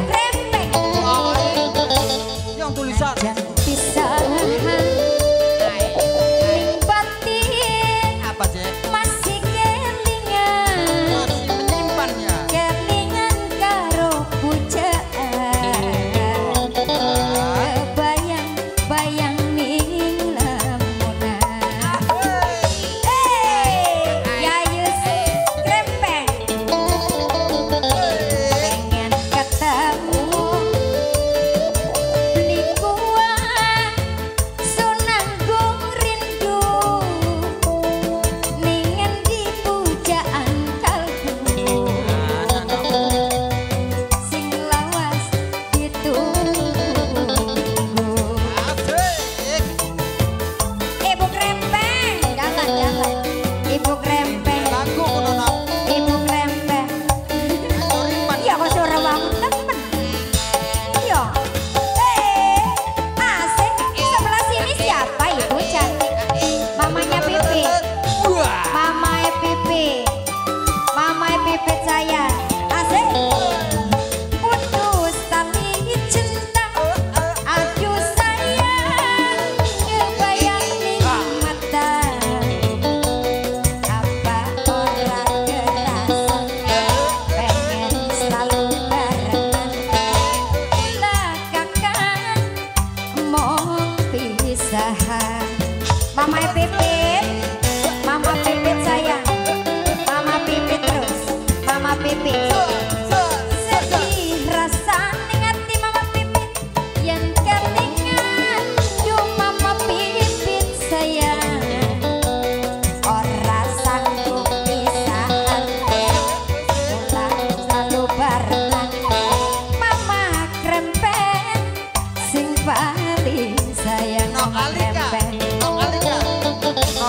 siempre.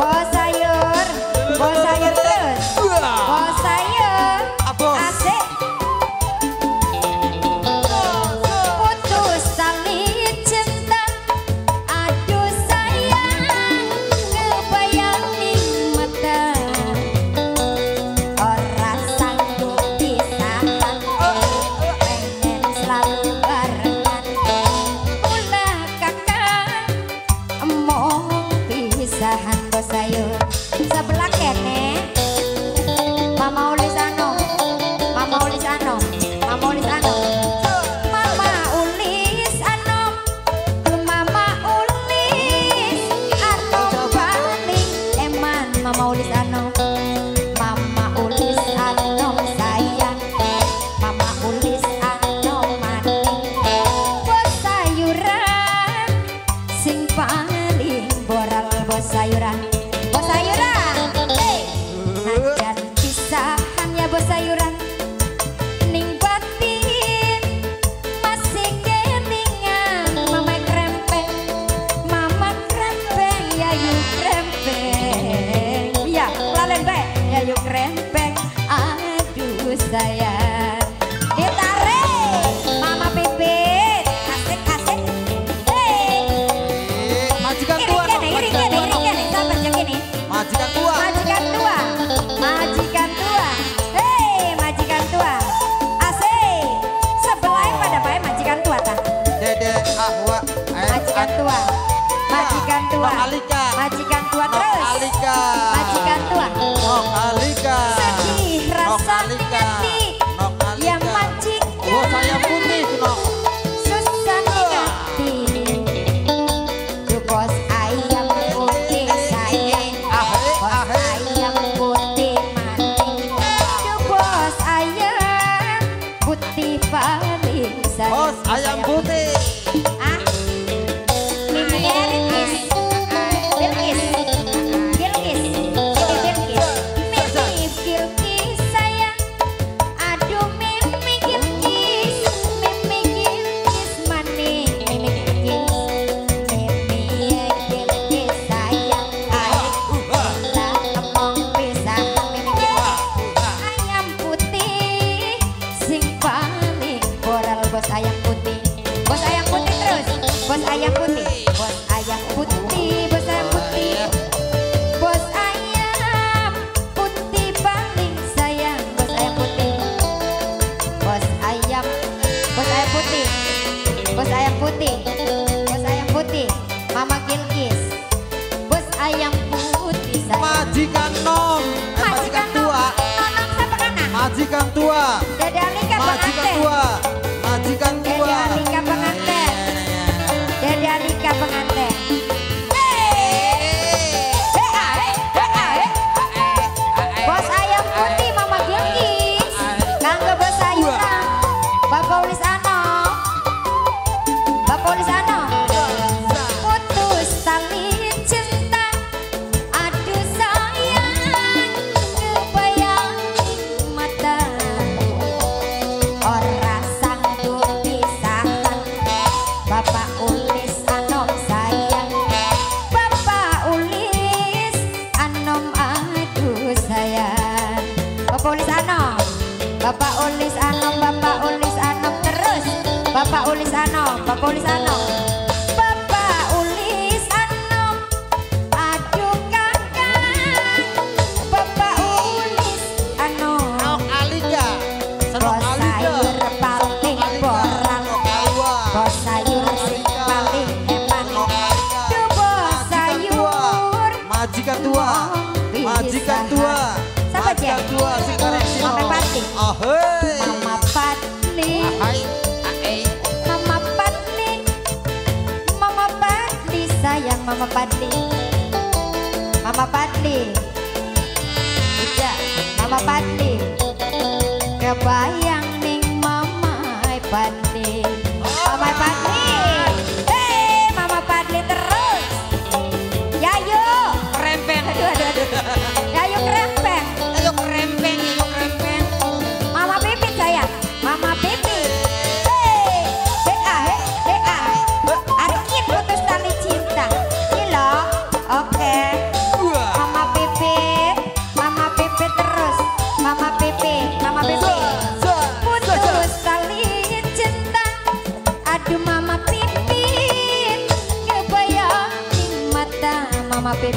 rosa. Alika Majikan tua Nok Alika Sedih rasa hati Nok Yang mancing. Bos ayam putih Nok. Susah hati bos ayam putih sayang ayam putih mati bos ayam putih paling sayang Jukos ayam putih. bapak ulis anom terus. Bapak ulis anom bapak ulis anom bapak ulis anom ajukan bapak ulis anom nok aliga senok aliga sayur paling borang. Bos sayur sing paling eman. Coba sayur. Majikan tua. Majikan tua. Majikan tua sing korek sing Oh, hey. Mama Patli. Mama Patli. Ija Mama Patli. Kebayang ning Mama Patli.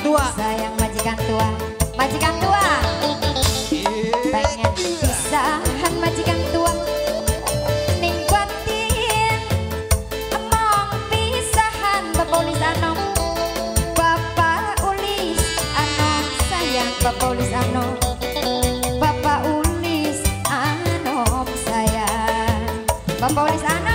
tua sayang majikan tua majikan tua. Pengen iya. pisahan majikan tua. Ning kuatin emong pisahan pepolis anom bapak ulis anom sayang pepolis anom bapak ulis anom sayang pepolis anom